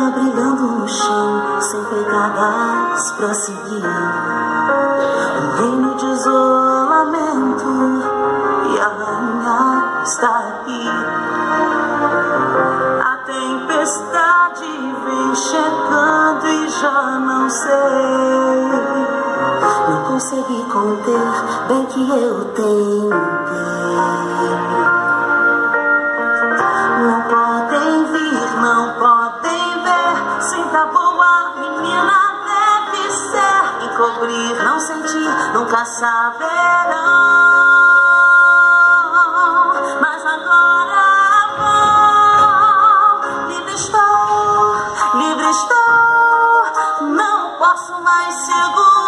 boca brilhando no chão, sem pegadas prosseguir. Um reino de isolamento e a rainha está aqui. A tempestade vem chegando e já não sei. Não consegui conter, bem que eu tentei. Não sentir, nunca saberão. Mas agora vou. Livre estou, livre estou. Não posso mais segurar.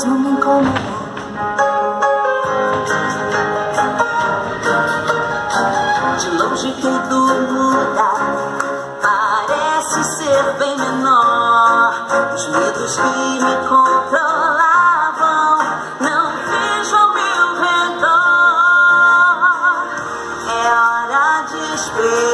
Mesmo me incomodar. De longe tudo muda, parece ser bem menor. Os medos que me controlavam não vejo ao meu redor. É hora de experimentar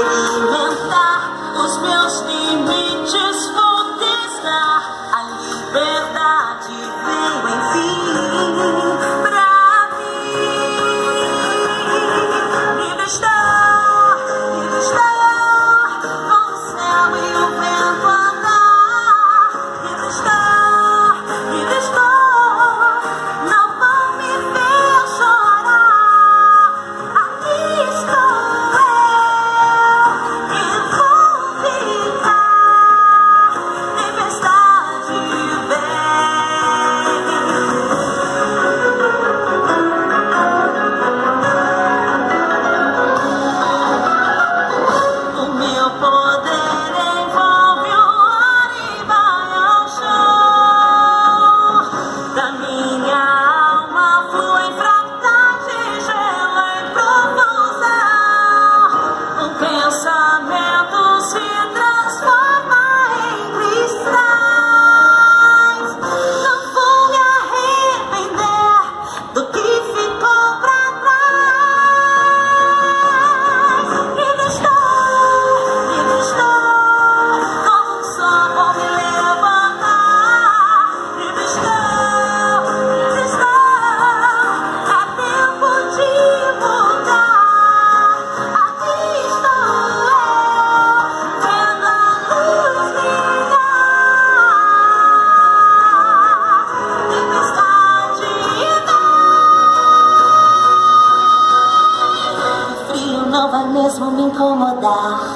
vai mesmo me incomodar.